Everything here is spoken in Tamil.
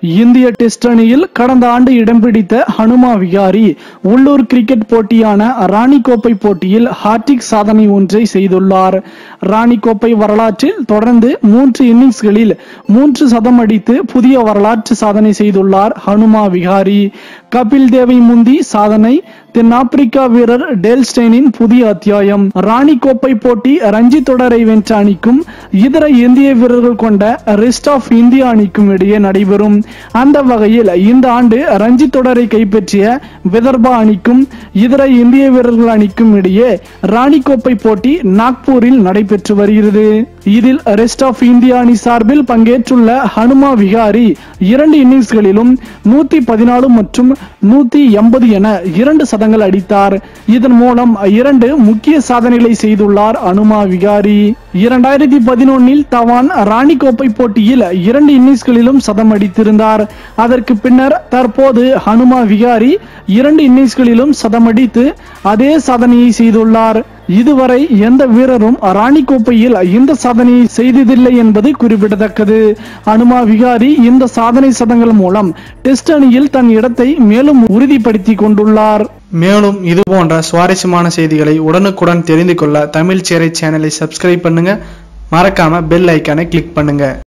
இந்திய டெஸ்ட் அணியில் கடந்த ஆண்டு இடம் பிடித்த ஹனுமா விகாரி உள்ளூர் கிரிக்கெட் போட்டியான ராணி கோப்பை போட்டியில் ஹாட்ரிக் சாதனை ஒன்றை செய்துள்ளார். ராணி கோப்பை வரலாற்றில் தொடர்ந்து மூன்று இன்னிங்ஸ்களில் மூன்று சதம் அடித்து புதிய வரலாற்று சாதனை செய்துள்ளார் ஹனுமா விகாரி. கபில் தேவை முந்தி சாதனை தென்னாப்பிரிக்கா வீரர் டேல்ஸ்டெயினின் புதிய அத்தியாயம். ராணி கோப்பை போட்டி ரஞ்சி தொடரை வென்ற அணிக்கும் இதர இந்திய வீரர்கள் கொண்ட ரெஸ்ட் ஆஃப் இந்தியா அணிக்கும் இடையே நடைபெறும். அந்த வகையில் இந்த ஆண்டு ரஞ்சி தொடரை கைப்பற்றிய விதர்பா அணிக்கும் இதர இந்திய வீரர்கள் அணிக்கும் இடையே ராணி கோப்பை போட்டி நாக்பூரில் நடைபெற்று வருகிறது. இதில் ரெஸ்ட் ஆஃப் இந்தியா அணி சார்பில் பங்கேற்றுள்ள ஹனுமா விகாரி இரண்டு இன்னிங்ஸ்களிலும் நூத்தி பதினாலு மற்றும் நூத்தி எண்பது என இரண்டு சதங்கள் அடித்தார். இதன் மூலம் இரண்டு முக்கிய சாதனைகளை செய்துள்ளார் அனுமா விகாரி. இரண்டாயிரத்தி பதினொன்னில் தவான் ராணி கோப்பை போட்டியில் இரண்டு இன்னிங்ஸ்களிலும் சதம் அடித்திருந்தார். அதற்கு பின்னர் தற்போது ஹனுமா விகாரி இரண்டு இன்னிங்ஸ்களிலும் சதம் அடித்து அதே சாதனையை செய்துள்ளார். இதுவரை எந்த வீரரும் ராணி கோப்பையில் இந்த சாதனையை செய்ததில்லை என்பது குறிப்பிடத்தக்கது. அனுமா விகாரி இந்த சாதனை சதங்கள் மூலம் டெஸ்ட் அணியில் தன் இடத்தை மேலும் உறுதிப்படுத்திக் கொண்டுள்ளார். மேலும் இது போன்ற சுவாரஸ்யமான செய்திகளை உடனுக்குடன் தெரிந்து கொள்ள தமிழ் சேரை சேனலை சப்ஸ்கிரைப் பண்ணுங்க. மறக்காம பெல் ஐக்கானை கிளிக் பண்ணுங்க.